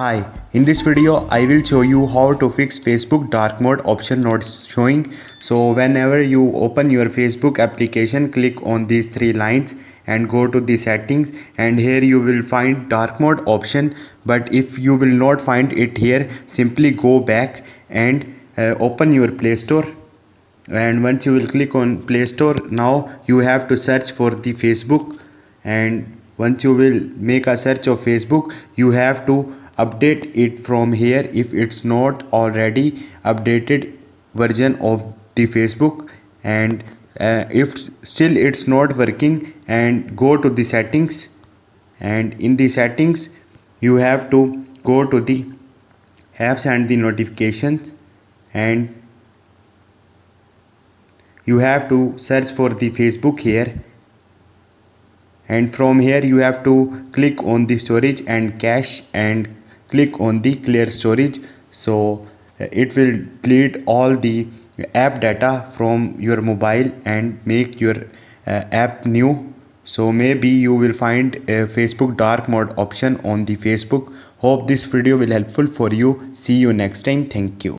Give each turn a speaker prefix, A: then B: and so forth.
A: Hi, in this video I will show you how to fix Facebook dark mode option not showing. So whenever you open your Facebook application click on these three lines and go to the settings and here you will find dark mode option but if you will not find it here simply go back and uh, open your Play Store and once you will click on Play Store now you have to search for the Facebook and once you will make a search of Facebook you have to update it from here if it's not already updated version of the facebook. And uh, if still it's not working and go to the settings. And in the settings you have to go to the apps and the notifications. And you have to search for the facebook here and from here you have to click on the storage and cache and click on the clear storage. So uh, it will delete all the app data from your mobile and make your uh, app new. So maybe you will find a facebook dark mode option on the facebook. Hope this video will helpful for you. See you next time. Thank you